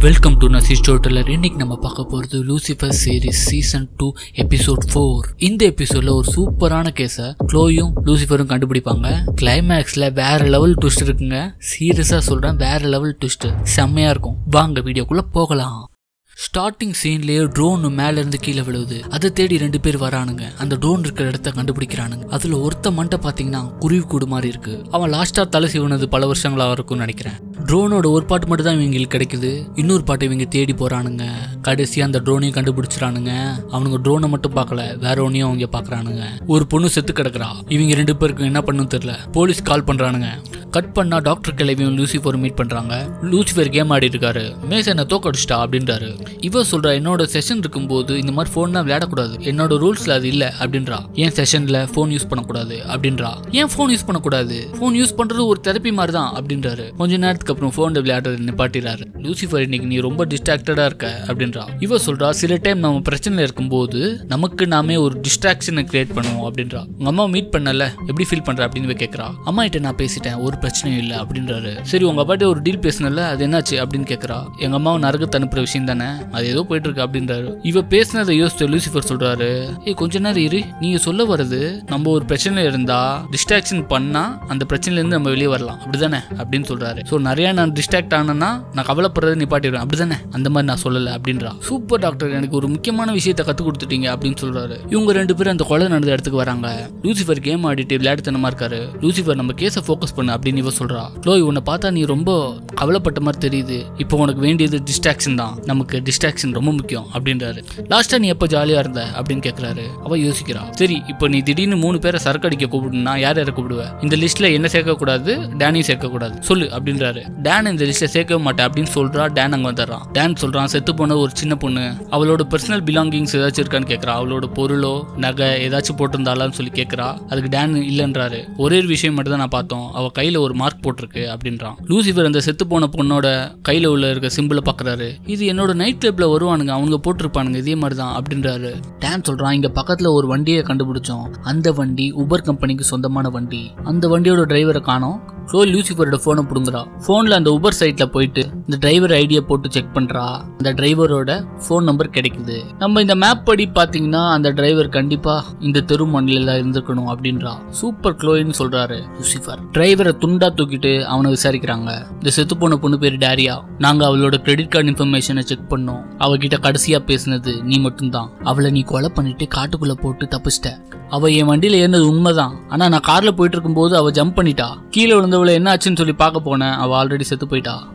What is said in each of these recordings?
Welcome to நசி totaller இன்னைக்கு நம்ம பார்க்க போகிறது Lucifer series season two episode four இந்த எபிசோட்ல ஒரு சூப்பரான கேஸை க்ளோயும் லூசிஃபரும் கண்டுபிடிப்பாங்க. கிளைமேக்ஸ்ல வேற லெவல் ட்விஸ்ட் இருக்குங்க. சீரியஸாக சொல்கிறேன் வேற லெவல் ட்விஸ்ட் செம்மையா இருக்கும். வாங்க வீடியோக்குள்ளே போகலாம். ஸ்டார்டிங் சீன்லயே ட்ரோன் மேல இருந்து கீழே விழுவுது. அதை தேடி ரெண்டு பேர் வரானுங்க. அந்த ட்ரோன் இருக்கிற இடத்த கண்டுபிடிக்கிறானுங்க. அதுல ஒருத்த மண்டை பாத்தீங்கன்னா குருவி கூடு மாதிரி இருக்கு. அவன் லாஸ்டா தலை சீவனது பல வருஷங்களா இருக்கும்னு நினைக்கிறேன். ட்ரோனோட ஒரு பாட்டு மட்டும் தான் இவங்களுக்கு கிடைக்குது. இன்னொரு பாட்டு இவங்க தேடி போறானுங்க. கடைசி அந்த ட்ரோனையும் கண்டுபிடிச்சிடானுங்க அவனுங்க ட்ரோனை மட்டும் பார்க்கல வேற ஒன்னையும் அவங்க பாக்குறானுங்க. ஒரு பொண்ணு செத்து கிடக்குறா. இவங்க ரெண்டு பேருக்கும் என்ன பண்ணுன்னு தெரியல. போலீஸ் கால் பண்றானுங்க. கட் பண்ணா டாக்டர் கிளவியும் லூசிஃபர் மீட் பண்றாங்க. லூசிஃபர் கேம் ஆடி இருக்காரு மேச என்ன தோக்கடிச்சிட்டா அப்படின்றாரு. இவர் சொல்ற என்னோட செஷன் இருக்கும்போது இந்த மாதிரி ஃபோன்லாம் விளையாடக்கூடாது. என்னோட ரூல்ஸ்ல அது இல்ல அப்படின்றா. ஏன் செஷன்ல ஃபோன் யூஸ் பண்ணக்கூடாது? அப்படின்றா. ஏன் ஃபோன் யூஸ் பண்ணக்கூடாது? ஃபோன் யூஸ் பண்றது ஒரு தெரப்பி மாதிரி தான் அப்படின்றாரு. கொஞ்ச நேரத்துக்கு அப்புறம் ஃபோன் விளையாடுறது நிப்பாட்டிறாரு. லூசிஃபர் இன்னைக்கு நீ ரொம்ப டிஸ்ட்ராக்டடா இருக்க அப்படின்றா. இவ சொல்றா சில டைம் நம்ம பிரச்சனையில இருக்கும்போது நமக்கு நாமே ஒரு டிஸ்ட்ராக்ஷனை கிரியேட் பண்ணுவோம் அப்படின்றா. உங்க அம்மா மீட் பண்ணல எப்படி ஃபீல் பண்ற? அப்படின்னு இவ கேக்குறா. அம்மா கிட்ட நான் பேசிட்டேன் ஒரு பிரச்சனையும் இல்லை அப்படின்றாரு. சரி உங்க அப்பாட்ட ஒரு டீல் பேசினல அது என்னாச்சு அப்படின்னு கேட்கறா எங்க அம்மாவை நரகத்தை அனுப்புற விஷயம் தானே அது ஏதோ போயிட்டு இருக்கு அப்படின்றாரு. இவ பேசினதை யோசிச்சு லூசிஃபர் சொல்றாரு ஏ கொஞ்ச நேரம் இரு நீங்க சொல்ல வர்றது நம்ம ஒரு பிரச்சனை இருந்தா டிஸ்ட்ராக்ஷன் பண்ணா அந்த பிரச்சனைல இருந்து நம்ம வெளியே வரலாம். அப்படிதானே? அப்படின்னு சொல்றாரு. ஸோ நிறைய நான் டிஸ்ட்ராக்ட் ஆனேன்னா நான் கவலைப்படுறதை நிப்பாட்டிடுவேன். அப்படிதானே? அந்த மாதிரி நான் சொல்லல அப்படின்றா. சூப்பர் டாக்டர் எனக்கு ஒரு முக்கியமான விஷயத்தை கத்து கொடுத்துட்டீங்க அப்படின்னு சொல்றாரு. இவங்க ரெண்டு பேரும் அந்த கொலை நடந்த இடத்துக்கு வராங்க. லூசிஃபர் கேம் ஆடிட்டு விளையாட்டுத்தனமா இருக்காரு. லூசிஃபர் நம்ம கேஸை ஃபோக்கஸ் பண்ணு அப்படின்னு இவ சொல்றா. க்ளோய் உன்னை பார்த்தா நீ ரொம்ப கவலைப்பட்ட மாதிரி தெரியுது. இப்போ உனக்கு வேண்டியது டிஸ்ட்ராக்ஷன் தான். நமக்கு டிஸ்ட்ராக்ஷன் ரொம்ப முக்கியம் அப்படின்றாரு. லாஸ்டா நீ எப்போ ஜாலியா இருந்த? அப்படின்னு கேட்கறாரு அவ யோசிக்கிறா. சரி இப்போ நீ திடீர்னு மூணு பேரை சரக்கு அடிக்க கூப்பிடுனா யார் யாரை கூப்பிடுவ? இந்த லிஸ்ட்ல என்ன சேர்க்க கூடாது? டேனையும் சேர்க்க கூடாது. சொல்லு அப்படின்றாரு. டேன் இந்த லிஸ்ட்ல சேர்க்க மாட்டேன் அப்படின்னு சொல்றா. டேன் அங்க வந்துடுறான் டேன் சொல்றான் செத்து போன ஒரு சின்ன பொண்ணு. அவளோட பர்சனல் பிலாங்கிங்ஸ் ஏதாச்சும் இருக்கான்னு கேட்கறா அவளோட பொருளோ நகை ஏதாச்சும் போட்டிருந்தாலான்னு சொல்லி கேட்கறா அதுக்கு டேன் இல்லைன்றாரு. ஒரே ஒரு விஷயம் மட்டும் தான் நான் பார்த்தோம். அவ கையில கையில் ஒரு மார்க் போட்டிருக்கு அப்படின்றான். லூசிஃபர் அந்த செத்து போன பொண்ணோட கையில் உள்ள இருக்க சிம்பிளை பார்க்குறாரு இது என்னோட நைட் கிளப்ல வருவானுங்க அவங்க போட்டிருப்பானுங்க இதே மாதிரி தான் அப்படின்றாரு. டேம் சொல்கிறான் இங்கே பக்கத்தில் ஒரு வண்டியை கண்டுபிடிச்சோம். அந்த வண்டி உபர் கம்பெனிக்கு சொந்தமான வண்டி. அந்த வண்டியோட டிரைவரை காணோம். ஸோ லூசிஃபரோட ஃபோனை பிடுங்குறா. ஃபோனில் அந்த உபர் சைட்டில் போயிட்டு இந்த டிரைவர் ஐடியை போட்டு செக் பண்ணுறா அந்த டிரைவரோட ஃபோன் நம்பர் கிடைக்குது. நம்ம இந்த மேப் படி பார்த்தீங்கன்னா அந்த டிரைவர் கண்டிப்பாக இந்த தெரு மண்ணில் இருந்திருக்கணும் அப்படின்றா. சூப்பர் க்ளோயின்னு சொல்கிறாரு லூசிஃபர் டிரைவரை துண்டா தூக்கிட்டு அவனை விசாரிக்கிறாங்க. இந்த செத்து போன பொண்ணு பேர் டேரியா. நாங்கள் அவளோட கிரெடிட் கார்டு இன்ஃபர்மேஷனை செக் பண்ணோம். அவகிட்ட கடைசியாக பேசினது நீ மட்டும்தான். அவளை நீ கொலை பண்ணிட்டு காட்டுக்குள்ளே போட்டு தப்பிச்சிட்ட. அவ என் வண்டியில ஏறினது உண்மைதான். ஆனா நான் கார்ல போயிட்டு இருக்கும்போது அவ ஜம்ப் பண்ணிட்டா. கீழே விழுந்தவள என்ன ஆச்சுன்னு சொல்லி பார்க்க போனேன். அவ ஆல்ரெடி செத்து போயிட்டா.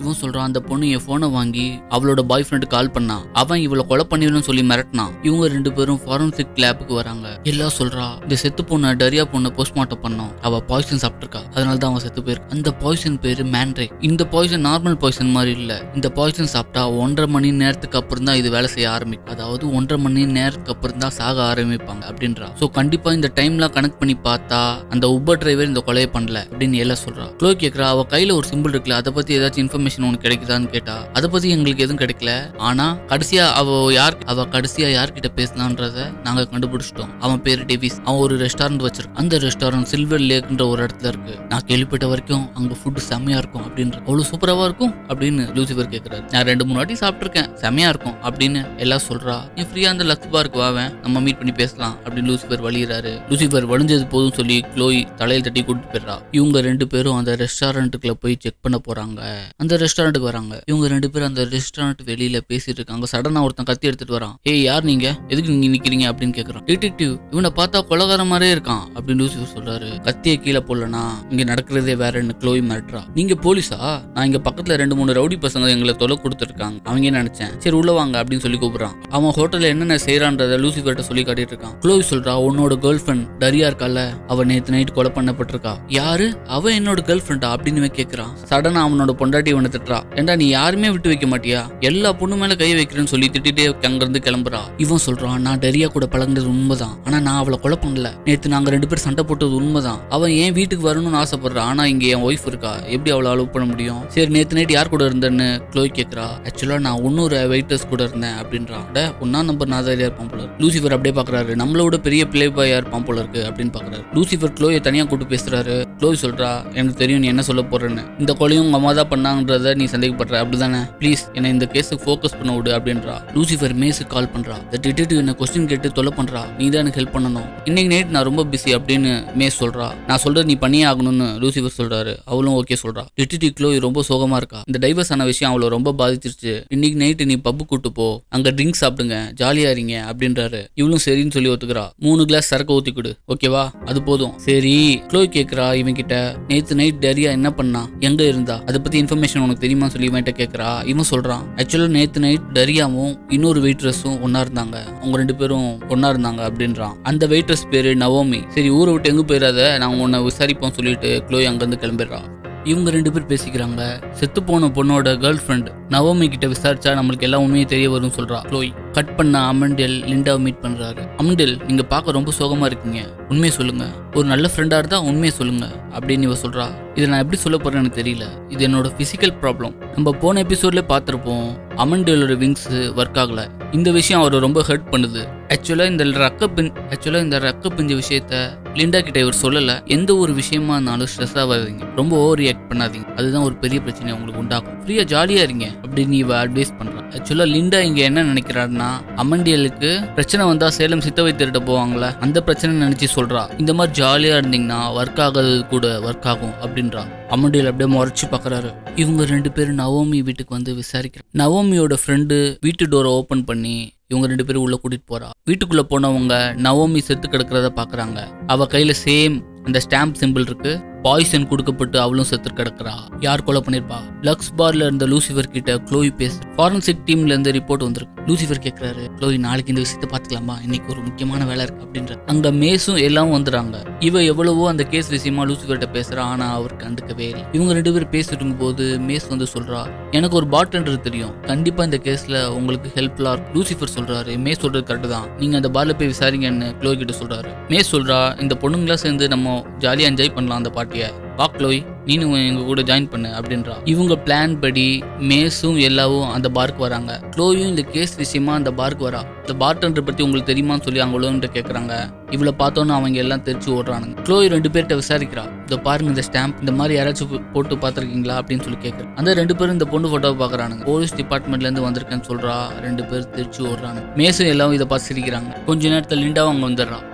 இவன் சொல்றான் அந்த பொண்ணு என் போனை வாங்கி அவளோட பாய் ஃப்ரெண்டு கால் பண்ணா. அவன் இவளை கொலை பண்ணிடணும்னு சொல்லி மிரட்டினான் இவங்க ரெண்டு பேரும் ஃபாரன்சிக் லேபுக்கு வராங்க. எல்லாம் சொல்றா இந்த செத்து பொண்ணு டரியா பொண்ணு போஸ்ட்மார்ட்டம் பண்ணோம். அவ பாய்சன் சாப்பிட்டுருக்கா. அதனால தான் அவன் செத்து போயிருக்கு அந்த பாய்சன் பேரு மேன்ரே இந்த பாய்சன் நார்மல் பாய்சன் மாதிரி இல்ல. இந்த பாய்சன் சாப்பிட்டா ஒன்றரை மணி நேரத்துக்கு அப்புறம் தான் இது வேலை செய்ய ஆரம்பிக்கும். அதாவது ஒன்றரை மணி நேரத்துக்கு அப்புறம் தான் சாக ஆரம்பிப்பாங்க அப்படின்றா. ஸோ கண்டிப்பா இந்த டைம்லாம் கனெக்ட் பண்ணி பார்த்தா அந்த உபர் டிரைவர் இந்த கொலையை பண்ணல அப்படின்னு எல்லாம் சொல்றா. க்ளோ கேக்குறா அவ கையில ஒரு சிம்பிள் இருக்குல்ல அதை பத்தி ஏதாச்சும் இன்ஃபர்மேஷன் உனக்கு கிடைக்குதான்னு கேட்டா அதை பத்தி எங்களுக்கு எதுவும் கிடைக்கல. ஆனா கடைசியா அவ யார் அவ கடைசியா யார்கிட்ட பேசினான்றத நாங்க கண்டுபிடிச்சிட்டோம். அவன் பேரு டேவிஸ். அவன் ஒரு ரெஸ்டாரண்ட் வச்சிருக்கான். அந்த ரெஸ்டாரண்ட் சில்வர் லேக்ன்ற ஒரு இடத்துல இருக்கு. நான் கேள்விப்பட்ட வரைக்கும் அங்க ஃபுட் செம்மையா இருக்கும் அப்படின்ற அவ்வளவு சூப்பராவா இருக்கும் அப்படின்னு லூசிபர் கேக்குறாரு. நான் ரெண்டு மூணு வாட்டி சாப்பிட்டுருக்கேன். செம்மையா இருக்கும் அப்படின்னு எல்லாம் சொல்றா. நீ ஃப்ரீயா அந்த லக்ஸ் பார்க்கு வாவேன் நம்ம மீட் பண்ணி பேசலாம் அப்படின்னு லூசிபர் வழியிறாரு லூசிபர் வழிஞ்சது போதும் சொல்லி க்ளோய் தலையில் தட்டி கூட்டிட்டு போயிடுறா. இவங்க ரெண்டு பேரும் அந்த ரெஸ்டாரண்ட்டுக்குள்ள போய் செக் பண்ண போறாங்க. அந்த ரெஸ்டாரண்ட்டுக்கு வராங்க. இவங்க ரெண்டு பேரும் அந்த ரெஸ்டாரண்ட் வெளியில பேசிட்டு இருக்காங்க. சடனா ஒருத்தன் கத்தி எடுத்துட்டு வரான். ஏய் யார் நீங்க? எதுக்கு நீங்க நிக்கிறீங்க? அப்படின்னு கேக்குறான். டிடெக்டிவ் இவனை பார்த்தா கொலகார மாதிரியே இருக்கான் அப்படின்னு லூசிஃபர் சொல்றாரு. கத்தியை கீழே போடலனா இங்க நடக்கிறதே வேறன்னு க்ளோய் மிரட்டுறா. நீங்க போலீஸா? நான் இங்க பக்கத்துல ரெண்டு மூணு ரவுடி பசங்க எங்களை தொலை கொடுத்துருக்காங்க. அவங்க நினைச்சேன்? சரி உள்ள வாங்க அப்படின்னு சொல்லி கூப்பிடுறான். அவன் ஹோட்டல்ல என்னென்ன செய்யறான்றத லூசிஃபர்ட்ட சொல்லி காட்டிட்டு இருக்கான். க்ளோய் சொல்றா உன்னோட கேர்ள் ஃப்ரெண்ட் டரியா இருக்கால? அவ நேத்து நைட் கொலை பண்ணப்பட்டிருக்கா. யாரு? அவ என்னோட கேர்ள் ஃப்ரெண்டா அப்படின்னு கேக்குறான். சடனா அவனோட பொண்டாட்டி இவனை திட்டுறா. ஏண்டா நீ யாருமே விட்டு வைக்க மாட்டியா? எல்லா பொண்ணு மேல கை வைக்கிறேன்னு சொல்லி திட்டிட்டே அங்கிருந்து கிளம்புறா. இவன் சொல்றான் நான் டெரியா கூட பழகுனது உண்மைதான். ஆனா நான் அவளை கொலை பண்ணல நேத்து நாங்க ரெண்டு பேரும் சண்டை போட்டது உண்மைதான். அவன் ஏன் வீட்டுக்கு வரணும்னு ஆசைப்படுறா. ஆனா இங்க என் ஒய்ஃப் இருக்கா? எப்படி அவளை அலோவ் பண்ண முடியும்? சரி நேத்து நைட் யார் கூட இருந்தேன்னு க்ளோய் கேக்குறா. ஆக்சுவலா நான் இன்னொரு வெயிட்டர்ஸ் கூட இருந்தேன் அப்படின்றான் ஒன்னா நம்பர் நாதாரியா இருப்பான் போல இருக்கு. லூசிஃபர் அப்படியே பாக்குறாரு. நம்மளோட பெரிய பிளே பாயா இருப்பான் போல இருக்கு? அப்படின்னு பாக்குறாரு. லூசிஃபர் க்ளோயை தனியா கூட்டு பேசுறாரு. க்ளோய் சொல்றா எனக்கு தெரியும் நீ என்ன சொல்ல போறேன்னு. இந்த கொலையும் உங்க அம்மா தான் பண்ணாங்கன்ற சொல்றத நீ சந்தேகப்படுற. அப்படிதானே? ப்ளீஸ் என்னை இந்த கேஸுக்கு ஃபோக்கஸ் பண்ண விடு அப்படின்றா. லூசிஃபர் மேஸுக்கு கால் பண்றா. இந்த டிடெக்டிவ் என்ன கொஸ்டின் கேட்டு தொலை பண்றா. நீ தான் எனக்கு ஹெல்ப் பண்ணணும். இன்னைக்கு நைட் நான் ரொம்ப பிஸி அப்படின்னு மேஸ் சொல்றா. நான் சொல்றது நீ பண்ணியே ஆகணும்னு லூசிஃபர் சொல்றாரு. அவளும் ஓகே சொல்றா. டிடெக்டிவ் க்ளோய் ரொம்ப சோகமா இருக்கா. இந்த டைவர்ஸ் ஆன விஷயம் அவளை ரொம்ப பாதிச்சிருச்சு. இன்னைக்கு நைட்டு நீ பப்பு கூட்டு போ. அங்க ட்ரிங்க்ஸ் சாப்பிடுங்க. ஜாலியா இருங்க அப்படின்றாரு. இவளும் சரின்னு சொல்லி ஒத்துக்கிறா. மூணு கிளாஸ் சரக்கு ஊத்தி கொடு. ஓகேவா அது போதும். சரி. க்ளோய் கேக்குறா இவன் கிட்ட நேத்து நைட் டேரியா என்ன பண்ணா? எங்க இருந்தா? அதை பத்தி இன்ஃபர்மேஷன் உனக்கு தெரியுமா சொல்லி இவன்கிட்ட கேட்குறா இவன் சொல்கிறான் ஆக்சுவலாக நேற்று நைட் டரியாவும் இன்னொரு வெயிட்ரஸும் ஒன்றா இருந்தாங்க. அவங்க ரெண்டு பேரும் ஒன்றா இருந்தாங்க அப்படின்றான். அந்த வெயிட்ரஸ் பேர் நவோமி. சரி ஊரை விட்டு எங்கே போயிடாத நாங்கள் உன்னை விசாரிப்போம் சொல்லிட்டு க்ளோய் அங்கேருந்து கிளம்பிடுறான் இவங்க ரெண்டு பேர் பேசிக்கிறாங்க. செத்து போன பொண்ணோட கேர்ள் ஃப்ரெண்ட் நவோமி கிட்ட விசாரிச்சா நம்மளுக்கு எல்லா உண்மையும் தெரிய வரும்னு சொல்றா க்ளோய் கட் பண்ண அமண்டேல் லிண்டாவை மீட் பண்றாரு அமண்டேல் நீங்க பார்க்க ரொம்ப சோகமா இருக்கீங்க. உண்மையை சொல்லுங்க. ஒரு நல்ல ஃப்ரெண்டா இருந்தா உண்மையை சொல்லுங்க அப்படின்னு இவ சொல்றா. இதை நான் எப்படி சொல்ல போறேன்னு எனக்கு தெரியல. இது என்னோட பிசிக்கல் ப்ராப்ளம் நம்ம போன எபிசோட்ல பார்த்துருப்போம் அமண்டேலோட விங்ஸ் ஒர்க் ஆகல. இந்த விஷயம் அவரை ரொம்ப ஹர்ட் பண்ணுது. ஆக்சுவலா இந்த ரக்க பின் ஆக்சுவலா இந்த ரக்க பிஞ்ச விஷயத்த லிண்டா கிட்ட இவர் சொல்லல. எந்த ஒரு விஷயமா இருந்தாலும் ஸ்ட்ரெஸ் ஆகாதீங்க. ரொம்ப ஓவர் ரியாக்ட் பண்ணாதீங்க. அதுதான் ஒரு பெரிய பிரச்சனை உங்களுக்கு உண்டாகும் ஃப்ரீயா ஜாலியா இருங்க. அப்படின்னு இவ அட்வைஸ் பண்றான் ஆக்சுவலா லிண்டா இங்க என்ன நினைக்கிறாருன்னா அமண்டியலுக்கு பிரச்சனை வந்தா சேலம் சித்த வைத்திருட்ட போவாங்களே அந்த பிரச்சனை நினைச்சு சொல்றா. இந்த மாதிரி ஜாலியா இருந்தீங்கன்னா ஒர்க் ஆகாதது கூட ஒர்க் ஆகும் அப்படின்றா. அமண்டியல் அப்படியே முறைச்சு பாக்குறாரு. இவங்க ரெண்டு பேரும் நவோமி வீட்டுக்கு வந்து விசாரிக்கிறாங்க. நவோமியோட ஃப்ரெண்டு வீட்டு டோரை ஓபன் பண்ணி இவங்க ரெண்டு பேரும் உள்ள கூட்டிட்டு போறா. வீட்டுக்குள்ள போனவங்க நவோமி செத்து கிடக்கிறத பாக்குறாங்க. அவ கையில சேம் அந்த ஸ்டாம்ப் சிம்பிள் இருக்கு. பாய்சன் கொடுக்கப்பட்டு அவளும் செத்து கிடக்குறா. யார் கொலை பண்ணிருப்பா? லக்ஸ் பார்ல இருந்த லூசிஃபர் கிட்ட க்ளோய் பேசு. ஃபாரன்சிக் டீம்ல இருந்து ரிப்போர்ட் வந்திருக்கு. லூசிஃபர் கேக்குறாரு க்ளோய் நாளைக்கு இந்த விஷயத்தை பாத்துக்கலாமா இன்னைக்கு ஒரு முக்கியமான வேலை இருக்கு அப்படின்ற. அங்க மேஸும் எல்லாம் வந்துறாங்க. இவ எவ்வளவோ அந்த கேஸ் விஷயமா லூசிஃபர்கிட்ட பேசுறா ஆனா அவர் கண்டுக்கவே இல்லை. இவங்க ரெண்டு பேரும் பேசிட்டு போது மேஸ் வந்து சொல்றா எனக்கு ஒரு பாட்டெண்டர் தெரியும். கண்டிப்பா இந்த கேஸ்ல உங்களுக்கு ஹெல்ப்ஃபுல்லா இருக்கும். லூசிஃபர் சொல்றாரு மேஸ் சொல்றது கரெக்ட் தான். நீங்க அந்த பார்ல போய் விசாரிங்கன்னு க்ளோய் கிட்ட சொல்றாரு. மேஸ் சொல்றா இந்த பொண்ணுங்களா சேர்ந்து நம்ம ஜாலியா என்ஜாய் பண்ணலாம் அந்த பார்ட்டியை வா க்ளோய் நீனும் எங்க கூட ஜாயின் பண்ணு அப்படின்றா. இவங்க பிளான் படி மேஸும் எல்லாவும் அந்த பார்க்கு வராங்க. க்ளோயும் இந்த கேஸ் விஷயமா அந்த பார்க்கு வரா. இந்த பார்டெண்டர் பத்தி உங்களுக்கு தெரியுமான்னு சொல்லி அவங்களும் கேட்குறாங்க கேக்குறாங்க. இவளை பார்த்தோன்னு அவங்க எல்லாம் தெரிச்சு ஓடுறானுங்க. க்ளோய் ரெண்டு பேர்கிட்ட விசாரிக்கிறா. இந்த பாருங்க இந்த ஸ்டாம்ப் இந்த மாதிரி யாராச்சும் போட்டு பார்த்துருக்கீங்களா அப்படின்னு சொல்லி கேட்குறேன் அந்த ரெண்டு பேரும் இந்த பொண்ணு போட்டோவை பார்க்கறானுங்க போலீஸ் டிபார்ட்மெண்ட்ல இருந்து வந்திருக்கேன்னு சொல்றா. ரெண்டு பேர் தெரிச்சு ஓடுறாங்க மேஸும் எல்லாம் இதை பார்த்து சிரிக்கிறாங்க. கொஞ்ச நேரத்தில் லிண்டாவும் அவங்க வந்துடுறான்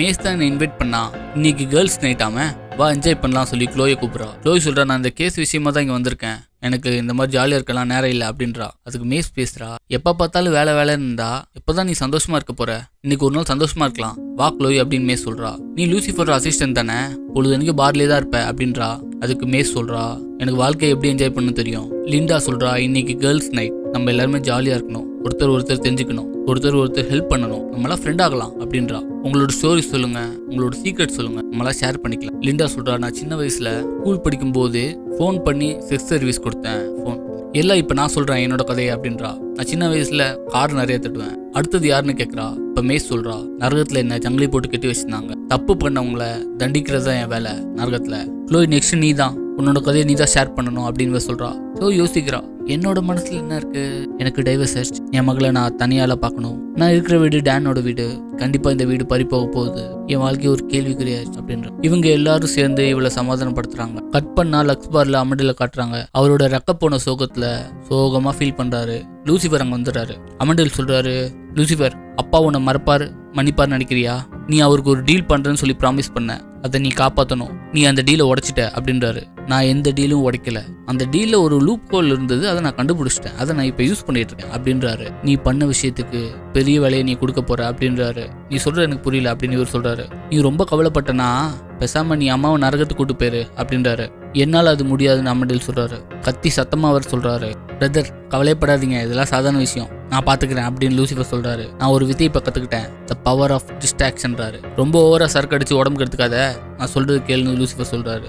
மேஸ் தான் என்னை இன்வைட் பண்ணா. இன்னைக்கு கேர்ள்ஸ் நைட் ஆம வா என்ஜாய் பண்ணலாம் சொல்லி க்ளோயை கூப்பிட்றா. க்ளோய் சொல்கிறா நான் இந்த கேஸ் விஷயமா தான் இங்கே வந்திருக்கேன். எனக்கு இந்த மாதிரி ஜாலியாக இருக்கலாம் நேரம் இல்லை அப்படின்றா. அதுக்கு மேஸ் பேசுறா. எப்போ பார்த்தாலும் வேலை வேலைன்னு இருந்தா எப்பதான் நீ சந்தோஷமா இருக்க போற? இன்னைக்கு ஒரு நாள் சந்தோஷமா இருக்கலாம். வா க்ளோய் அப்படின்னு மேஸ் சொல்றா. நீ லூசிஃபர் அசிஸ்டன்ட் தானே? பொழுதுனைக்கு பார்லே தான் இருப்ப அப்படின்றா. அதுக்கு மேஸ் சொல்றா. எனக்கு வாழ்க்கையை எப்படி என்ஜாய் பண்ண தெரியும்? லிண்டா சொல்றா. இன்னைக்கு கேர்ள்ஸ் நைட் நம்ம எல்லாருமே ஜாலியா இருக்கணும். ஒருத்தர் ஒருத்தர் தெரிஞ்சுக்கணும் ஒருத்தர் ஒருத்தர் ஹெல்ப் பண்ணணும். நம்மளாம் ஃப்ரெண்ட் ஆகலாம் அப்படின்றா. உங்களோட ஸ்டோரி சொல்லுங்க உங்களோட சீக்ரெட் சொல்லுங்க. நம்மளாம் ஷேர் பண்ணிக்கலாம். லிண்டா சொல்றா நான் சின்ன வயசுல ஸ்கூல் படிக்கும் போது ஃபோன் பண்ணி செக்ஸ் சர்வீஸ் கொடுத்தேன் ஃபோன் எல்லாம் இப்போ நான் சொல்றேன் என்னோட கதையை அப்படின்றா. நான் சின்ன வயசுல கார் நிறைய தட்டுவேன். அடுத்தது யாருன்னு கேட்குறா இப்போ மேஸ் சொல்கிறா நரகத்தில் என்ன ஜங்கிலி போட்டு கட்டி வச்சிருந்தாங்க. தப்பு பண்ணவங்கள தண்டிக்கிறது தான் என் வேலை நரகத்தில். க்ளோய் நெக்ஸ்ட் நீ தான் உன்னோட கதையை நீ தான் ஷேர் பண்ணணும் அப்படின்னு சொல்கிறா ஸோ யோசிக்கிறா என்னோட மனசுல என்ன இருக்கு? எனக்கு டைவர்ஸ் ஆயிடுச்சு என் மகளை நான் தனியால பார்க்கணும். நான் இருக்கிற வீடு டேனோட வீடு. கண்டிப்பா இந்த வீடு பறி போக போகுது. என் வாழ்க்கை ஒரு கேள்விக்குறியாச்சு அப்படின்ற இவங்க எல்லாரும் சேர்ந்து இவளை சமாதானப்படுத்துறாங்க. கட் பண்ணா லக்ஸ் பார்ல அமண்டில காட்டுறாங்க. அவரோட ரெக்க போன சோகத்துல சோகமா ஃபீல் பண்றாரு. லூசிஃபர் அங்க வந்துடுறாரு. அமண்டில் சொல்றாரு லூசிஃபர் அப்பா உன்னை மறப்பாரு மன்னிப்பார் நினைக்கிறியா? நீ அவருக்கு ஒரு டீல் பண்றேன்னு சொல்லி ப்ராமிஸ் பண்ண. அதை நீ காப்பாத்தணும். நீ அந்த டீலை உடைச்சிட்ட அப்படின்றாரு. நான் எந்த டீலும் உடைக்கல. அந்த டீலில் ஒரு லூப் கோல் இருந்தது அதை நான் கண்டுபிடிச்சிட்டேன். அதை நான் இப்போ யூஸ் பண்ணிட்டு இருக்கேன் அப்படின்றாரு. நீ பண்ண விஷயத்துக்கு பெரிய வேலையை நீ கொடுக்க போற அப்படின்றாரு. நீ சொல்ற எனக்கு புரியல அப்படின்னு இவர் சொல்றாரு. நீ ரொம்ப கவலைப்பட்டனா? பெசாம நீ அம்மாவை நரகத்துக்கு கூட்டு போயிரு அப்படின்றாரு. என்னால் அது முடியாதுன்னு அம்மடில் சொல்றாரு. கத்தி சத்தமாக அவர் சொல்றாரு. பிரதர் கவலைப்படாதீங்க. இதெல்லாம் சாதாரண விஷயம். நான் பாத்துக்கிறேன் அப்படின்னு லூசிஃபர் சொல்றாரு. நான் ஒரு விதையை இப்போ கத்துக்கிட்டேன். த பவர் ஆஃப் டிஸ்ட்ராக்ஷன்றாரு ரொம்ப ஓவரா சரக்கு அடிச்சு உடம்பு எடுத்துக்காத. நான் சொல்றது கேளுன்னு லூசிஃபர் சொல்றாரு.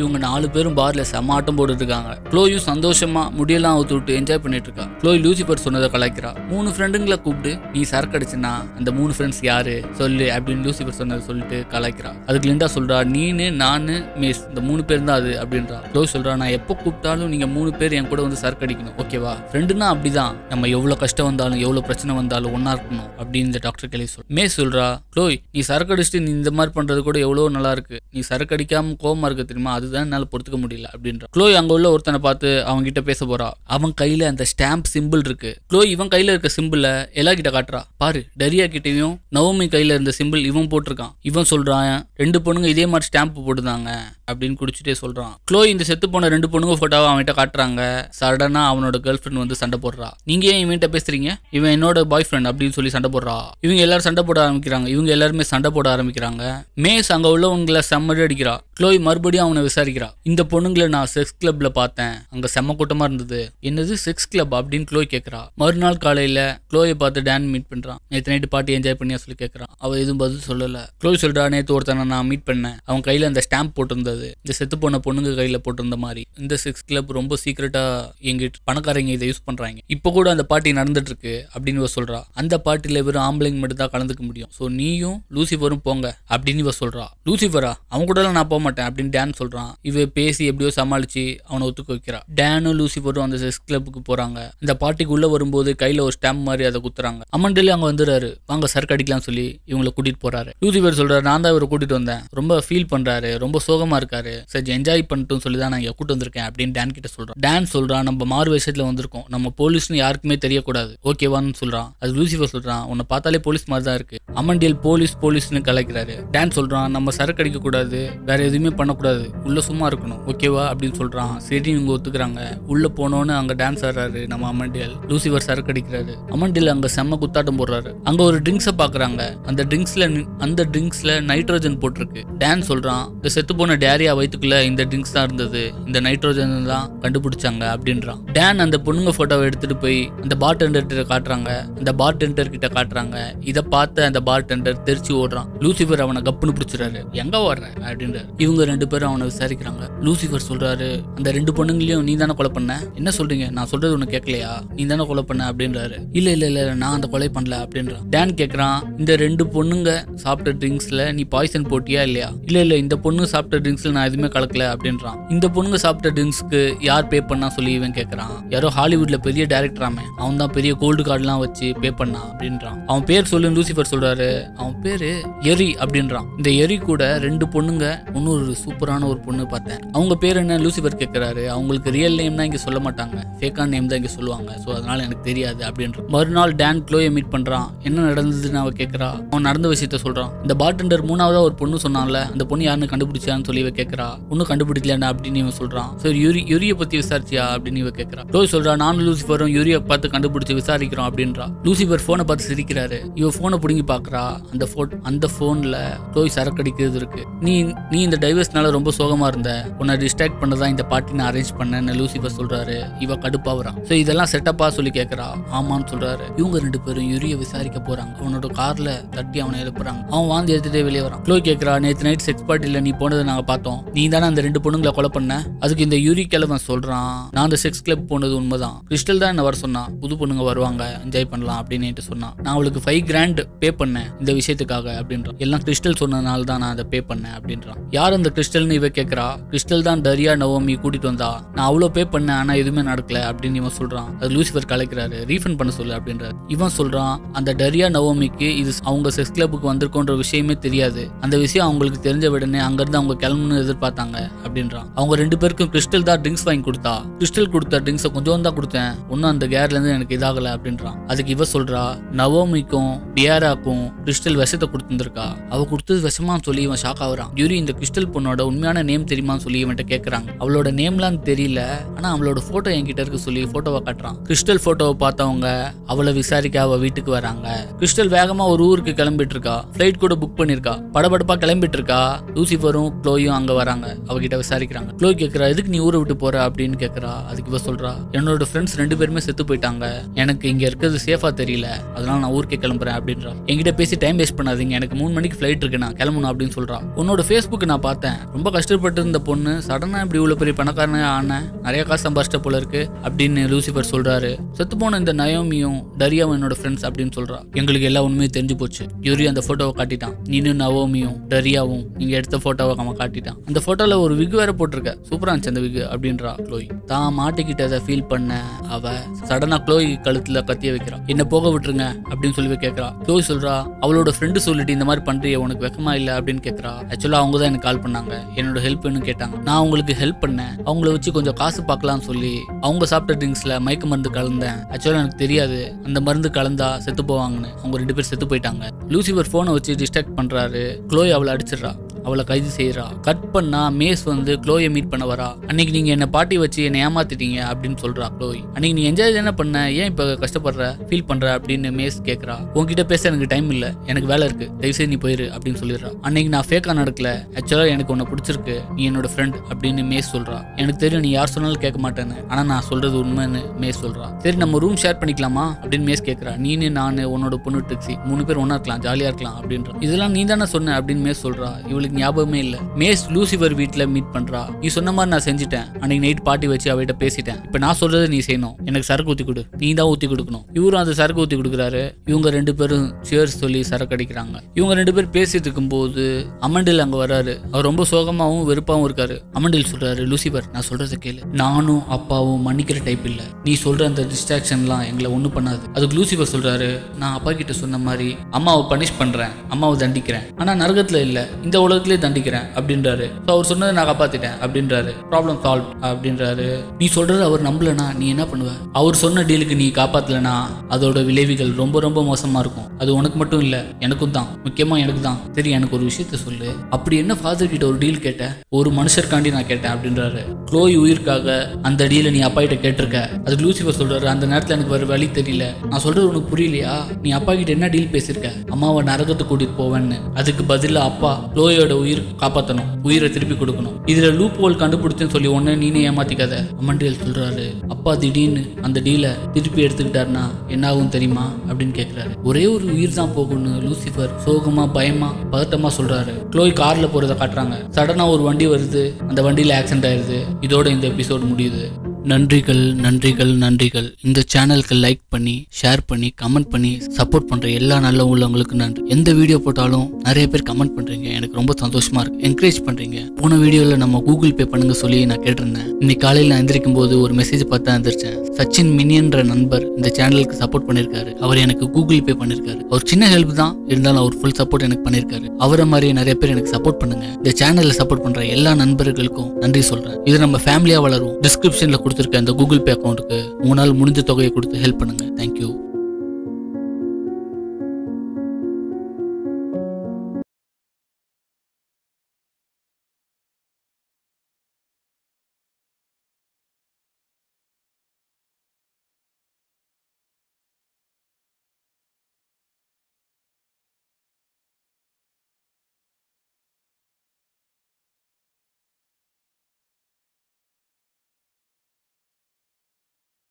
இவங்க நாலு பேரும் பார்ல செம்ம ஆட்டம் போட்டுட்டு இருக்காங்க க்ளோயும் சந்தோஷமா முடியெல்லாம் அவுத்து விட்டு என்ஜாய் பண்ணிட்டு இருக்கா க்ளோய் லூசிபர் சொன்னதை கலாய்க்கிறா. மூணு ஃப்ரெண்டுங்களை கூப்பிட்டு நீ சரக்கு அடிச்சுனா அந்த மூணு ஃப்ரெண்ட்ஸ் யாரு? சொல்லு அப்படின்னு லூசிபர் சொன்னதை சொல்லிட்டு கலாய்க்கிறா. அதுக்கு லிண்டா சொல்றா நீனு நானு மேஸ் இந்த மூணு பேர் தான் அது அப்படின்றா. க்ளோய் சொல்றா நான் எப்போ கூப்பிட்டாலும் நீங்க மூணு பேர் என் கூட வந்து சரக்கு அடிக்கணும் ஓகேவா ஃப்ரெண்டுனா அப்படிதான். நம்ம எவ்வளவு கஷ்டம் வந்தாலும் எவ்வளவு பிரச்சனை வந்தாலும் ஒன்னா இருக்கணும் அப்படின்னு இந்த டாக்டர் கேள்வி சொல் மேஸ் சொல்றா க்ளோய் நீ சரக்கு அடிச்சுட்டு நீ இந்த மாதிரி பண்றது கூட எவ்வளவு நல்லா இருக்கு. நீ சரக்கு அடிக்காம கோவமா இருக்க தெரியுமா? அது அதுதான் என்னால் பொறுத்துக்க முடியல அப்படின்ற. க்ளோய் அங்க உள்ள ஒருத்தனை பார்த்து அவங்க கிட்ட பேச போறா. அவன் கையில அந்த ஸ்டாம்ப் சிம்பிள் இருக்கு. க்ளோய் இவன் கையில இருக்க சிம்பிள எல்லா கிட்ட காட்டுறா. பாரு டரியா கிட்டயும் நவமி கையில இருந்த சிம்பிள் இவன் போட்டிருக்கான். இவன் சொல்றான் ரெண்டு பொண்ணுங்க இதே மாதிரி ஸ்டாம்ப் போட்டுதாங்க அப்படின்னு குடிச்சிட்டே சொல்றான். க்ளோய் இந்த செத்து போன ரெண்டு பொண்ணுங்க போட்டோவை அவன்கிட்ட காட்டுறாங்க. சடனா அவனோட கேர்ள் ஃப்ரெண்ட் வந்து சண்டை போடுறா. நீங்க ஏன் இவன்கிட்ட பேசுறீங்க? இவன் என்னோட பாய் ஃப்ரெண்ட் அப்படின்னு சொல்லி சண்டை போடுறா. இவங்க எல்லாரும் சண்டை போட ஆரம்பிக்கிறாங்க. இவங்க எல்லாருமே சண்டை போட ஆரம்பிக்கிறாங்க. மேஸ் அங்க உள்ளவங்களை செம்மடி அடிக்கிறா. க்ளோய் மறுபடியும் அவனை விசாரிக்கிறா. இந்த பொண்ணுங்களை நான் செக்ஸ் கிளப்ல பார்த்தேன். அங்க செம்ம கூட்டமா இருந்தது. என்னது செக்ஸ் கிளப் அப்படின்னு க்ளோய் கேட்கறா மறுநாள் காலையில க்ளோயை பார்த்து டேன் மீட் பண்றான். நேற்று நைட்டு பாட்டி என்ஜாய் பண்ணியா சொல்லி கேட்கறான் அவ எதுவும் பதில் சொல்லல. க்ளோய் சொல்றா நேற்று ஒருத்தனை நான் மீட் பண்ணேன். அவன் கையில அந்த ஸ்டாம்ப் போட்டிருந்தது. இந்த செத்து போன பொண்ணுங்க கையில போட்டிருந்த மாதிரி. இந்த செக்ஸ் கிளப் ரொம்ப சீக்கிரட்டா எங்கிட்ட பணக்காரங்க இதை யூஸ் பண்றாங்க. இப்போ கூட அந்த பாட்டி நடந்துட்டு இருக்கு அப்படின்னு இவ சொல்றா. அந்த பார்ட்டில வெறும் ஆம்பளைங்க மட்டும் தான் கலந்துக்க முடியும். ஸோ நீயும் லூசிஃபரும் போங்க அப்படின்னு இவ சொல்றா. லூசிஃபரா அவன் கூட நான் போக மாட்டேன் அப்படின்னு டேன் சொல்றான். இவ பேசி எப்படியோ சமாளிச்சு அவனை ஒத்துக்க வைக்கிறா. டேனும் லூசிஃபரும் அந்த செக்ஸ் கிளப்புக்கு போறாங்க. அந்த பார்ட்டிக்கு உள்ள வரும்போது கையில ஒரு ஸ்டாம்ப் மாதிரி அதை குத்துறாங்க. அமண்டலி அங்க வந்துடுறாரு. வாங்க சரக்கு அடிக்கலாம் சொல்லி இவங்களை கூட்டிட்டு போறாரு. லூசிஃபர் சொல்றாரு நான் தான் இவரை கூட்டிட்டு வந்தேன். ரொம்ப ஃபீல் பண்றாரு. ரொம்ப சோகமா இருக்காரு. சரி என்ஜாய் பண்ணிட்டும் சொல்லி தான் நான் இங்க கூட்டு வந்திருக்கேன் அப்படின்னு டேன் கிட்ட சொல்றான். டேன் சொல்றான் நம்ம மாறு விஷயத்துல வந்திருக்கோம். நம்ம போலீஸ்னு யாருக்குமே தெரியக்கூடாது. ஓகேவான்னு சொல்றான். அது லூசிஃபர் சொல்றான் உன்னை பார்த்தாலே போலீஸ் மாதிரி தான் இருக்கு. அமண்டியல் போலீஸ் போலீஸ்னு கலைக்கிறாரு டேன் சொல்றான் நம்ம சரக்கு அடிக்க கூடாது வேற எதுவுமே பண்ணக்கூடாது. உள்ளே சும்மா இருக்கணும். ஓகேவா அப்படின்னு சொல்றான். சரி இவங்க ஒத்துக்கிறாங்க. உள்ளே போனோன்னு அங்க டான்ஸ் ஆடுறாரு நம்ம அமண்டியல் லூசிஃபர் சரக்கு அடிக்கிறாரு. அமண்டியல் அங்கே செம்ம குத்தாட்டம் போடுறாரு. அங்கே ஒரு ட்ரிங்க்ஸை பார்க்குறாங்க அந்த ட்ரிங்க்ஸில் அந்த ட்ரிங்க்ஸில் நைட்ரோஜன் போட்டிருக்கு. டேன் சொல்றான் இந்த செத்து போன டேரியா வயிற்றுக்குள்ளே இந்த ட்ரிங்க்ஸ் தான் இருந்தது. இந்த நைட்ரோஜன் தான் கண்டுபிடிச்சாங்க அப்படின்றான். டேன் அந்த பொண்ணுங்க ஃபோட்டோவை எடுத்துட்டு போய் அந்த பார் டெண்டர் காட்டுறாங்க. அந்த பார் டெண்டர் கிட்ட காட்டுறாங்க. இதை பார்த்த அந்த பார் டெண்டர் தெரிச்சு ஓடுறான். லூசிஃபர் அவனை கப்புன்னு பிடிச்சிறாரு எங்கே ஓடுற? அப்படின்றாரு. இவங்க ரெண்டு பேரும் அவனை விசாரிக்கிறாங்க. லூசிஃபர் சொல்றாரு அந்த ரெண்டு பொண்ணுங்களையும் நீ தானே கொலை பண்ண? என்ன சொல்றீங்க? நான் சொல்றது உனக்கு கேட்கலையா? நீ தானே கொலை பண்ண? அப்படின்றாரு. இல்ல இல்ல இல்ல நான் அந்த கொலை பண்ணல அப்படின்றான் டேன் கேக்குறான் இந்த ரெண்டு பொண்ணுங்க சாப்பிட்ட ட்ரிங்க்ஸ்ல நீ பாய்சன் போட்டியா இல்லையா? இல்ல இல்ல இந்த பொண்ணு சாப்பிட்ட ட்ரிங்க்ஸ்ல நான் எதுவுமே கலக்கல அப்படின்றான். இந்த பொண்ணுங்க சாப்பிட்ட ட்ரிங்க்ஸ்க்கு யார் பே பண்ணா? சொல்லி இவன் கேக்குறான். யாரோ ஹாலிவுட்ல பெரிய டேரக்டராமே அவன் தான் பெரிய கோல்டு கார்டுலாம் வச்சு பே பண்ணா அப்படின்றான். அவன் பேர் சொல்லு லூசிஃபர் சொல்றாரு. அவன் பேரு எரி அப்படின்றான். இந்த எரி கூட ரெண்டு பொண்ணுங்க இன்னொரு சூப்பரான ஒரு பொண்ணு பார்த்தேன். அவங்க பேர் என்ன? லூசிஃபர் கேட்கறாரு அவங்களுக்கு ரியல் நேம்னா இங்கே சொல்ல மாட்டாங்க. ஃபேக்கான நேம் தான் இங்கே சொல்லுவாங்க. ஸோ அதனால எனக்கு தெரியாது அப்படின்ற மறுநாள் டேன் க்ளோயை மீட் பண்ணுறான் என்ன நடந்ததுன்னு அவள் கேட்கறா அவன் நடந்த விஷயத்த சொல்கிறான் இந்த பார்டெண்டர் மூணாவதாக ஒரு பொண்ணு சொன்னான்ல அந்த பொண்ணு யாருன்னு கண்டுபிடிச்சான்னு சொல்லி இவ கேட்குறா ஒன்றும் கண்டுபிடிக்கலன்னா அப்படின்னு இவன் சொல்கிறான் சரி யூரி யூரியை பற்றி விசாரிச்சியா அப்படின்னு இவ கேட்குறா க்ளோய் சொல்றா நானும் லூசிஃபரும் யூரியை பார்த்து கண்டுபிடிச்சி விசாரிக்கிறோம் அப்படின்றா. லூசிஃபர் ஃபோனை பார்த்து சிரிக்கிறாரு. இவ ஃபோனை பிடுங்கி பார்க்குறா அந்த ஃபோன் அந்த ஃபோனில் க்ளோய் சரக்கடிக்கிறது இருக்கு. நீ நீ இந்த டைவர்ஸ்னால ரொம்ப சோகம் இருந்த. உன்னை டிஸ்ட்ராக்ட் பண்ணதான் இந்த பார்ட்டி நான் அரேஞ்ச் பண்ணேன்னு லூசிஃபர் சொல்றாரு. இவ கடுப்பாவறான் ஸோ இதெல்லாம் செட்டப்பா சொல்லி கேட்கறா ஆமான்னு சொல்றாரு. இவங்க ரெண்டு பேரும் யூரிய விசாரிக்க போறாங்க. அவனோட கார்ல தட்டி அவனை எழுப்புறாங்க. அவன் வாந்தி எடுத்துட்டே வெளியே வரான். க்ளோ கேட்கறா நேற்று நைட் செக்ஸ் பார்ட்டில நீ போனதை நாங்க பார்த்தோம். நீ தானே அந்த ரெண்டு பொண்ணுங்களை கொலை பண்ண? அதுக்கு இந்த யூரி கிழவன் சொல்றான். நான் அந்த செக்ஸ் கிளப் போனது உண்மைதான். கிறிஸ்டல் தான் என்ன வர சொன்னா. புது பொண்ணுங்க வருவாங்க. என்ஜாய் பண்ணலாம். அப்படின்னு சொன்னான் நான் அவளுக்கு ஃபைவ் கிராண்ட் பே பண்ணேன் இந்த விஷயத்துக்காக. அப்படின்றான். எல்லாம் கிறிஸ்டல் சொன்னதுனால தான் நான் அதை பே பண்ணேன் அப்படின்றான். யார் அந்த கிறிஸ்டல்னு இவ கேட்குறா கிறிஸ்டல் தான் டரியா நவோமி கூட்டிட்டு வந்தா. நான் அவ்வளோ பே பண்ணேன் ஆனா எதுவுமே நடக்கல அப்படின்னு இவன் சொல்றான். அது லூசிஃபர் கலைக்கிறாரு. ரீஃபண்ட் பண்ண சொல்லு அப்படின்றாரு. இவன் சொல்றான் அந்த டரியா நவோமிக்கு இது அவங்க செக்ஸ் கிளப்புக்கு வந்திருக்கோன்ற விஷயமே தெரியாது. அந்த விஷயம் அவங்களுக்கு தெரிஞ்ச உடனே அங்கிருந்து அவங்க கிளம்பணும்னு எதிர்பார்த்தாங்க அப்படின்றான். அவங்க ரெண்டு பேருக்கும் கிறிஸ்டல் தான் ட்ரிங்க்ஸ் வாங்கி கொடுத்தா. கிறிஸ்டல் கொடுத்த ட்ரிங்க்ஸை கொஞ்சம் தான் கொடுத்தேன். ஒன்றும் அந்த கேர்ல இருந்து எனக்கு இதாகல அப்படின்றான். அதுக்கு இவ சொல்றா நவோமிக்கும் டியாராக்கும் கிறிஸ்டல் விஷத்தை கொடுத்துருக்கா அவ கொடுத்தது விஷமான்னு சொல்லி இவன் ஷாக் ஆகுறான். யூரி இந்த கிறிஸ்டல் பொண்ணோட உண்மையான நேம் தெரியுமான்னு சொல்லி இவன்ட்ட கேட்கறாங்க அவளோட நேம்லாம் தெரியல. ஆனா அவளோட போட்டோ என்கிட்ட இருக்கு சொல்லி போட்டோவை காட்டுறான். கிறிஸ்டல் போட்டோவை பார்த்தவங்க அவளை விசாரிக்க அவ வீட்டுக்கு வராங்க. கிறிஸ்டல் வேகமா ஒரு ஊருக்கு கிளம்பிட்டு இருக்கா ஃப்ளைட் கூட புக் பண்ணிருக்கா. படபடப்பா கிளம்பிட்டு இருக்கா லூசிஃபரும் க்ளோயும் அங்க வராங்க. அவகிட்ட விசாரிக்கிறாங்க. க்ளோ கேக்குறா எதுக்கு நீ ஊரை விட்டு போற? அப்படின்னு கேக்குறா. அதுக்கு இவ சொல்றா என்னோட ஃப்ரெண்ட்ஸ் ரெண்டு பேருமே செத்து போயிட்டாங்க. எனக்கு இங்க இருக்கிறது சேஃபா தெரியல. அதனால நான் ஊருக்கே கிளம்புறேன். அப்படின்றா. என்கிட்ட பேசி டைம் வேஸ்ட் பண்ணாதீங்க. எனக்கு மூணு மணிக்கு ஃபிளைட் இருக்கு. நான் கிளம்பணும் அப்படின்னு சொல்றா. உன்னோட ஃபேஸ்புக் நான் பார்த்தேன். ரொம்ப கஷ்டப்பட்டு இருந்த பொண்ணு சடனாக இப்படி இவ்வளோ பெரிய பணக்காரன ஆன நிறைய காசு சம்பாதிச்சிட்ட போல இருக்கு அப்படின்னு லூசிபர் சொல்றாரு. செத்து போன இந்த நயோமியும் டரியாவும் என்னோட ஃப்ரெண்ட்ஸ் அப்படின்னு சொல்றா. எங்களுக்கு எல்லா உண்மையும் தெரிஞ்சு போச்சு. யூரி அந்த போட்டோவை காட்டிட்டான். நீனும் நவோமியும் டரியாவும் நீங்க எடுத்த போட்டோவை அவன் காட்டிட்டான். அந்த போட்டோல ஒரு விக் வேற போட்டிருக்க. சூப்பரா இருந்துச்சு அந்த விக் அப்படின்றா க்ளோய் தான் மாட்டிக்கிட்டதை ஃபீல் பண்ண அவ சடனா க்ளோய் கழுத்துல கத்திய வைக்கிறா. என்ன போக விட்டுருங்க அப்படின்னு சொல்லி கேட்கறா க்ளோய் சொல்றா அவளோட ஃப்ரெண்டு சொல்லிட்டு இந்த மாதிரி பண்றிய உனக்கு வெக்கமா இல்ல? அப்படின்னு கேட்கறா ஆக்சுவலா அவங்க தான் எனக்கு கால் பண்ணாங்க. என்னோட ஹெல்ப் ஹெல்ப் வேணும் கேட்டாங்க. நான் அவங்களுக்கு ஹெல்ப் பண்ணேன். அவங்கள வச்சு கொஞ்சம் காசு பார்க்கலாம்னு சொல்லி அவங்க சாப்பிட்ட ட்ரிங்க்ஸில் மயக்க மருந்து கலந்தேன். ஆக்சுவலாக எனக்கு தெரியாது. அந்த மருந்து கலந்தா செத்து போவாங்கன்னு. அவங்க ரெண்டு பேர் செத்து போயிட்டாங்க. லூசிபர் ஃபோனை வச்சு டிஸ்ட்ராக்ட் பண்ணுறாரு க்ளோய் அவளை அடிச்சிடறா. அவளை கைது செய்கிறா கட் பண்ணா மேஸ் வந்து க்ளோயை மீட் பண்ண வரா. அன்னைக்கு நீங்க என்ன பாட்டி வச்சு என்னை ஏமாத்திட்டீங்க அப்படின்னு சொல்றா க்ளோய். அன்னைக்கு நீ என்ஜாய் தானே பண்ண? ஏன் இப்ப கஷ்டப்படுற? ஃபீல் பண்ற? அப்படின்னு மேஸ் கேட்கறா உன்கிட்ட பேச எனக்கு டைம் இல்ல. எனக்கு வேலை இருக்கு. தயவுசெய்து நீ போயிரு அப்படின்னு சொல்லிடுறா. அன்னைக்கு நான் ஃபேக்கா நடக்கல. ஆக்சுவலா எனக்கு உன்னை பிடிச்சிருக்கு. நீ என்னோட ஃப்ரெண்ட் அப்படின்னு மேஸ் சொல்றா. எனக்கு தெரியும் நீ யார் சொன்னாலும் கேட்க மாட்டேன்னு. ஆனா நான் சொல்றது உண்மைன்னு மேஸ் சொல்றா. சரி நம்ம ரூம் ஷேர் பண்ணிக்கலாமா? அப்படின்னு மேஸ் கேட்கறா நீனு நானு உன்னோட பொண்ணு டாக்ஸி மூணு பேர் ஒன்னா இருக்கலாம். ஜாலியா இருக்கலாம் அப்படின்ற. இதெல்லாம் நீ தானே சொன்ன அப்படின்னு மேஸ் சொல்றா. இவளுக்கு ஞாபகமே இல்ல. மேஸ் லூசிஃபர் வீட்டில் மீட் பண்றா. நீ சொன்ன மாதிரி நான் செஞ்சுட்டேன். அன்னைக்கு நைட் பாட்டி வச்சு அவகிட்ட பேசிட்டேன். இப்ப நான் சொல்றதை நீ செய்யணும். எனக்கு சரக்கு ஊத்தி கொடு. நீ தான் ஊத்தி கொடுக்கணும். இவரும் அந்த சரக்கு ஊத்தி கொடுக்குறாரு. இவங்க ரெண்டு பேரும் சேர்ஸ் சொல்லி சரக்கு அடிக்கிறாங்க. இவங்க ரெண்டு பேர் பேசிட்டு இருக்கும்போது அமண்டில் அங்க வராரு. அவர் ரொம்ப சோகமாவும் வெறுப்பாவும் இருக்காரு. அமண்டில் சொல்றாரு லூசிஃபர் நான் சொல்றதை கேளு. நானும் அப்பாவும் மன்னிக்கிற டைப் இல்ல. நீ சொல்ற அந்த டிஸ்ட்ராக்ஷன்லாம் எங்களை ஒன்றும் பண்ணாது. அதுக்கு லூசிஃபர் சொல்றாரு நான் அப்பா கிட்ட சொன்ன மாதிரி அம்மாவை பனிஷ் பண்றேன். அம்மாவை தண்டிக்கிறேன். ஆனா நரகத்துல இல்ல. இந்த உலக உலகத்திலே தண்டிக்கிறேன் அப்படின்றாரு. So அவர் சொன்னதை நான் காப்பாத்திட்டேன் அப்படின்றாரு. ப்ராப்ளம் சால்வ் அப்படின்றாரு. நீ சொல்றது அவர் நம்பலனா நீ என்ன பண்ணுவ? அவர் சொன்ன டீலுக்கு நீ காப்பாத்தலனா அதோட விளைவுகள் ரொம்ப ரொம்ப மோசமா இருக்கும். அது உனக்கு மட்டும் இல்ல எனக்கும் தான். முக்கியமா எனக்கு தான். சரி எனக்கு ஒரு விஷயத்த சொல்லு. அப்படி என்ன ஃபாதர் கிட்ட ஒரு டீல் கேட்ட? ஒரு மனுஷருக்காண்டி நான் கேட்டேன் அப்படின்றாரு. க்ளோய் உயிருக்காக அந்த டீலை நீ அப்பா கிட்ட கேட்டிருக்க. அது லூசிபர் சொல்றாரு அந்த நேரத்துல எனக்கு வேற வழி தெரியல. நான் சொல்றது உனக்கு புரியலையா? நீ அப்பா கிட்ட என்ன டீல் பேசியிருக்க? அம்மாவை நரகத்தை கூட்டிட்டு போவேன்னு. அதுக்கு பதிலா அப்பா க்ளோயோட உயிர் காப்பாத்தணும். உயிரை திருப்பி கொடுக்கணும். இதுல லூப் ஹோல் கண்டுபிடிச்சேன்னு சொல்லி ஒன்னு நீனே ஏமாத்திக்காத. அமண்டியல் சொல்றாரு. அப்பா திடீர்னு அந்த டீலை திருப்பி எடுத்துக்கிட்டாருன்னா என்ன ஆகும் தெரியுமா? அப்படின்னு கேக்குறாரு. ஒரே ஒரு உயிர் தான் போகும்னு லூசிஃபர் சோகமா பயமா பதட்டமா சொல்றாரு. க்ளோய் கார்ல போறதை காட்டுறாங்க. சடனா ஒரு வண்டி வருது. அந்த வண்டியில ஆக்சிடென்ட் ஆயிருது. இதோட இந்த எபிசோட் முடியுது. நன்றிகள் நன்றிகள் நன்றிகள். இந்த சேனலுக்கு லைக் பண்ணி ஷேர் பண்ணி கமெண்ட் பண்ணி சப்போர்ட் பண்ற எல்லா நல்ல உள்ளவங்களுக்கும் நன்றி. எந்த வீடியோ போட்டாலும் நிறைய பேர் கமெண்ட் பண்றீங்க. எனக்கு ரொம்ப சந்தோஷமா இருக்கு. என்கரேஜ் பண்றீங்க. போன வீடியோல நம்ம கூகுள் பே பண்ணுங்க சொல்லி நான் கேட்டிருந்தேன். இன்னைக்கு காலையில் நான் எந்திரிக்கும் போது ஒரு மெசேஜ் பார்த்து தான் எந்திரிச்சேன். சச்சின் மினியன்ற நண்பர் இந்த சேனலுக்கு சப்போர்ட் பண்ணிருக்காரு. அவர் எனக்கு கூகுள் பே பண்ணிருக்காரு. அவர் சின்ன ஹெல்ப் தான். இருந்தாலும் அவர் ஃபுல் சப்போர்ட் எனக்கு பண்ணிருக்காரு. அவரை மாதிரி நிறைய பேர் எனக்கு சப்போர்ட் பண்ணுங்க. இந்த சேனல்ல சப்போர்ட் பண்ற எல்லா நண்பர்களுக்கும் நன்றி சொல்றேன். இது நம்ம ஃபேமிலியா வளரும் டிஸ்கிரிப்ஷன்ல கொடுத்துருக்க அந்த கூகுள் பே அக்கௌண்ட்டுக்கு உங்களால் முடிஞ்ச தொகையை கொடுத்து ஹெல்ப் பண்ணுங்கள் தேங்க்யூ